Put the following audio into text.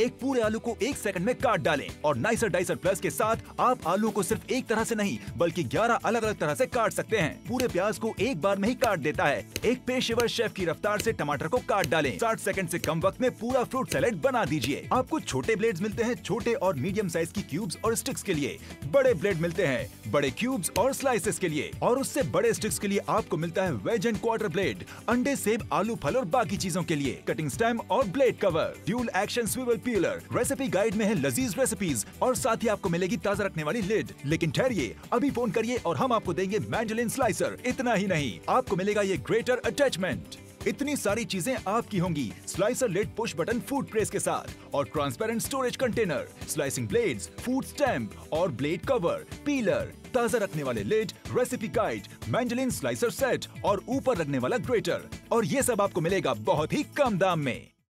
एक पूरे आलू को एक सेकंड में काट डालें और नाइसर डाइसर प्लस के साथ आप आलू को सिर्फ़ एक तरह से नहीं, बल्कि 11 अलग अलग तरह से काट सकते हैं। पूरे प्याज को एक बार में ही काट देता है। एक पेशेवर शेफ की रफ्तार से टमाटर को काट डालें। 60 सेकंड से कम वक्त में पूरा फ्रूट सैलेड बना दीजिए। आपको छोटे ब्लेड मिलते हैं छोटे और मीडियम साइज़ की क्यूब्स और स्टिक्स के लिए। बड़े ब्लेड मिलते हैं। बड़े क्यूब्स और स्लाइसेस के लिए। और उससे बड़े स्टिक्स के लिए आपको मिलता है वेज एंड क्वार्टर ब्लेड अंडे, सेब, आलू, फल और बाकी चीज़ों के लिए। कटिंग स्टैम और blade cover dual action swivel peeler recipe guide में है लजीज रेसिपीज़ और साथ ही आपको मिलेगी ताज़ा रखने वाली लिड लेकिन ठहरिए, अभी फ़ोन करिए और हम आपको देंगे मैंडलिन स्लाइसर इतना ही नहीं, आपको मिलेगा ये ग्रेटर अटैचमेंट इतनी सारी चीज़ें आपकी होंगी slicer lid push button food press के साथ और transparent storage container slicing blades food stamp और ब्लेड कवर पीलर ताज़ा रखने वाले lid recipe guide mandoline slicer set और ऊपर रखने वाला ग्रेटर और ये सब आपको मिलेगा बहुत ही कम दाम में।